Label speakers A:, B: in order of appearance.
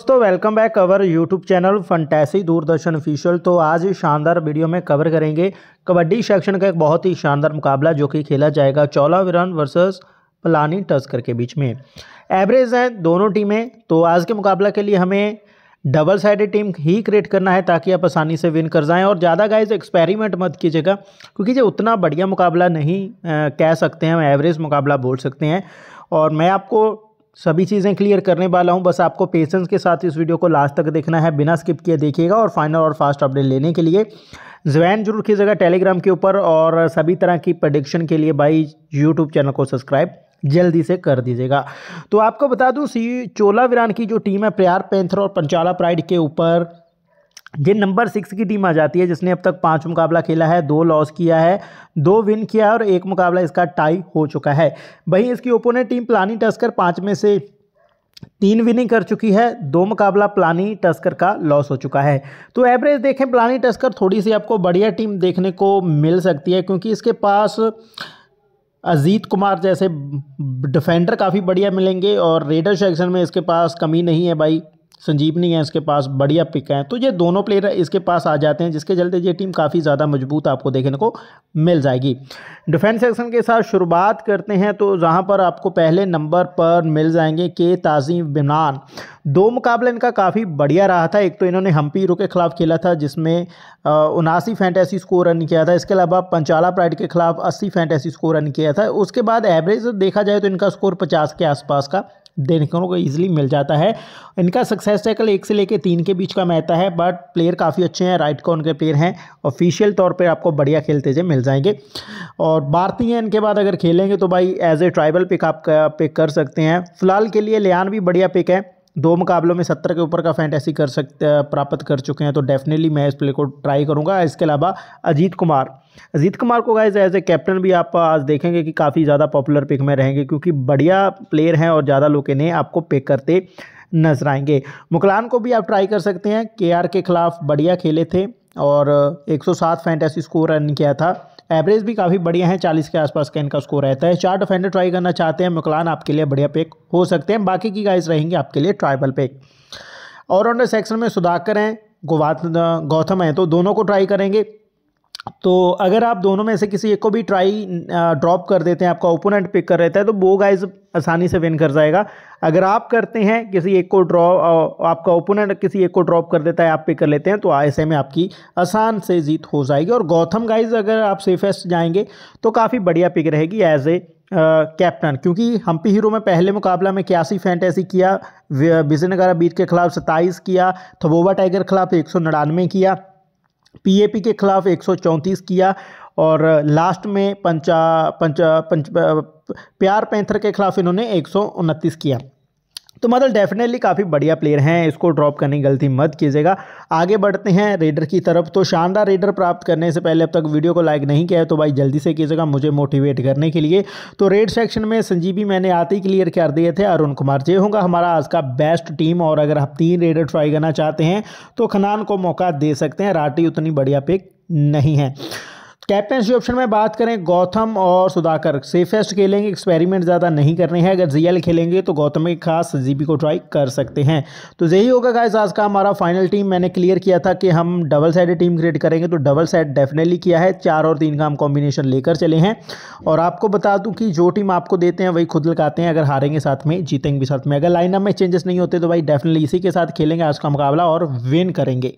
A: दोस्तों welcome back our YouTube channel fantasy Doordarshan official तो आज इस शानदार वीडियो में कवर करेंगे कबड्डी सेक्शन का एक बहुत ही शानदार मुकाबला जो कि खेला जाएगा चौला विरान वर्सेस पलानी टस्कर के बीच में। एवरेज हैं दोनों टीमें तो आज के मुकाबला के लिए हमें डबल साइडेड टीम ही क्रिएट करना है ताकि आप आसानी से विन कर जाएँ। और ज़्यादा गाइज़ एक्सपेरिमेंट मत कीजिएगा क्योंकि ये उतना बढ़िया मुकाबला नहीं आ, कह सकते हैं एवरेज मुकाबला बोल सकते हैं। और मैं आपको सभी चीज़ें क्लियर करने वाला हूँ। बस आपको पेशेंस के साथ इस वीडियो को लास्ट तक देखना है, बिना स्किप किए देखिएगा और फाइनल और फास्ट अपडेट लेने के लिए। ज्वाइन ज़रूर कीजिएगा टेलीग्राम के ऊपर और सभी तरह की प्रडिक्शन के लिए भाई यूट्यूब चैनल को सब्सक्राइब जल्दी से कर दीजिएगा। तो आपको बता दूँ, सी चोला वीरान की जो टीम है प्रयार पेंथर और पंचाला प्राइड के ऊपर ये नंबर सिक्स की टीम आ जाती है, जिसने अब तक पाँच मुकाबला खेला है, दो लॉस किया है, दो विन किया है और एक मुकाबला इसका टाई हो चुका है। वहीं इसकी ओपोनेंट टीम प्लानी टस्कर पाँच में से तीन विनिंग कर चुकी है, दो मुकाबला प्लानी टस्कर का लॉस हो चुका है। तो एवरेज देखें प्लानी टस्कर थोड़ी सी आपको बढ़िया टीम देखने को मिल सकती है, क्योंकि इसके पास अजीत कुमार जैसे डिफेंडर काफ़ी बढ़िया मिलेंगे और रेडर सेक्शन में इसके पास कमी नहीं है भाई। संजीवनी है इसके पास बढ़िया पिक है। तो ये दोनों प्लेयर इसके पास आ जाते हैं, जिसके चलते ये टीम काफ़ी ज़्यादा मज़बूत आपको देखने को मिल जाएगी। डिफेंस सेक्शन के साथ शुरुआत करते हैं तो जहाँ पर आपको पहले नंबर पर मिल जाएँगे के ताज़ीम बिनान। दो मुकाबले इनका काफ़ी बढ़िया रहा था। एक तो इन्होंने हम्पी हीरो के खिलाफ खेला था, जिसमें उनासी फैंटेसी स्कोर रन किया था। इसके अलावा पंचाला प्राइड के खिलाफ अस्सी फैंटेसी स्कोर रन किया था। उसके बाद एवरेज देखा जाए तो इनका स्कोर पचास के आसपास का देखने को ईजिली मिल जाता है। इनका सक्सेस टैकल एक से लेकर तीन के बीच का महता है बट प्लेयर काफ़ी अच्छे हैं राइट कॉर्न के प्लेयर हैं। ऑफिशियल तौर पर आपको बढ़िया खेलते हुए मिल जाएँगे। और भारतीय इनके बाद अगर खेलेंगे तो भाई एज ए ट्राइबल पिक आप पिक कर सकते हैं। फ़िलहाल के लिए लियान भी बढ़िया पिक है। दो मुकाबलों में सत्तर के ऊपर का फैंटेसी कर सकते प्राप्त कर चुके हैं तो डेफिनेटली मैं इस प्ले को ट्राई करूँगा। इसके अलावा अजीत कुमार। अजीत कुमार को गाइज़ एज ए कैप्टन भी आप आज देखेंगे कि काफ़ी ज़्यादा पॉपुलर पिक में रहेंगे, क्योंकि बढ़िया प्लेयर हैं और ज़्यादा लोग इन्हें आपको पिक करते नज़र आएँगे। मुकलान को भी आप ट्राई कर सकते हैं। के के खिलाफ बढ़िया खेले थे और 107 फैंटेसी स्कोर रन किया था। एवरेज भी काफ़ी बढ़िया है, चालीस के आसपास का इनका स्कोर रहता है। चार डिफेंडर ट्राई करना चाहते हैं, मुकलान आपके लिए बढ़िया पेक हो सकते हैं। बाकी की गाइज़ रहेंगे आपके लिए ट्राइबल पेक ऑलराउंडर सेक्शन में सुधाकर हैं गौतम हैं तो दोनों को ट्राई करेंगे। तो अगर आप दोनों में से किसी एक को भी ट्राई ड्रॉप कर देते हैं, आपका ओपोनेंट पिक कर रहता है तो वो गाइज़ आसानी से विन कर जाएगा। अगर आप करते हैं, किसी एक को ड्रॉ आपका ओपोनेंट किसी एक को ड्रॉप कर देता है, आप पिक कर लेते हैं तो ऐसे में आपकी आसान से जीत हो जाएगी। और गौतम गाइज़ अगर आप सेफेस्ट जाएँगे तो काफ़ी बढ़िया पिक रहेगी एज ए कैप्टन क्योंकि हम्पी हीरो में पहले मुकाबला में इक्यासी फैंटेसी किया विजयनगरा बीट के खिलाफ सत्ताईस किया थबोबा टाइगर खिलाफ एक सौ निन्यानवे किया। पीएपी के खिलाफ 134 किया और लास्ट में पंचा पंचा, पंच प्यार पैंथर के खिलाफ इन्होंने एक सौ उनतीस किया। तो मतलब डेफिनेटली काफ़ी बढ़िया प्लेयर हैं, इसको ड्रॉप करने की गलती मत कीजिएगा। आगे बढ़ते हैं रेडर की तरफ़ तो शानदार रेडर प्राप्त करने से पहले अब तक वीडियो को लाइक नहीं किया है तो भाई जल्दी से कीजिएगा मुझे मोटिवेट करने के लिए। तो रेड सेक्शन में संजीवी मैंने आते ही क्लियर कर दिए थे, अरुण कुमार ये होगा हमारा आज का बेस्ट टीम, और अगर आप तीन रेडर ट्राई करना चाहते हैं तो खनान को मौका दे सकते हैं राटी उतनी बढ़िया पिक नहीं है। कैप्टनसी ऑप्शन में बात करें, गौतम और सुधाकर। सेफेस्ट खेलेंगे, एक्सपेरिमेंट ज़्यादा नहीं करने हैं। अगर जीएल खेलेंगे तो गौतम के खास जीबी को ट्राई कर सकते हैं। तो यही होगा गाइस आज का हमारा फाइनल टीम मैंने क्लियर किया था कि हम डबल साइड टीम क्रिएट करेंगे तो डबल साइड डेफिनेटली किया है। चार और तीन का हम कॉम्बिनेशन लेकर चले हैं। और आपको बता दूँ कि जो टीम आपको देते हैं, वही खुद लगाते हैं। अगर हारेंगे साथ में, जीतेंगे भी साथ में। अगर लाइनअप में चेंजेस नहीं होते तो भाई डेफिनेटली इसी के साथ खेलेंगे। आज का मुकाबला और विन करेंगे।